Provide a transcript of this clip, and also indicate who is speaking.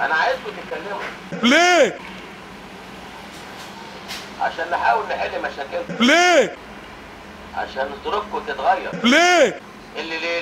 Speaker 1: أنا عايزكم تتكلموا.
Speaker 2: ليه؟
Speaker 1: عشان نحاول نحل مشاكلكم.
Speaker 2: ليه؟
Speaker 1: عشان ظروفكم تتغير.
Speaker 2: ليه؟
Speaker 1: اللي ليه ليه